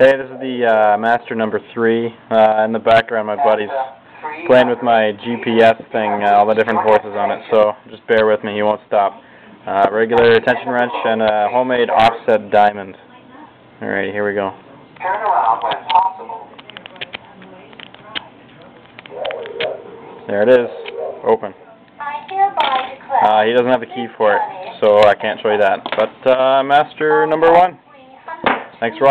Hey, this is the uh, master number three. Uh, in the background, my buddy's playing with my GPS thing, uh, all the different forces on it, so just bear with me, he won't stop. Uh, regular tension wrench and a homemade offset diamond. Alright, here we go. There it is. Open. Uh, he doesn't have the key for it, so I can't show you that. But, uh, master number one. Thanks for.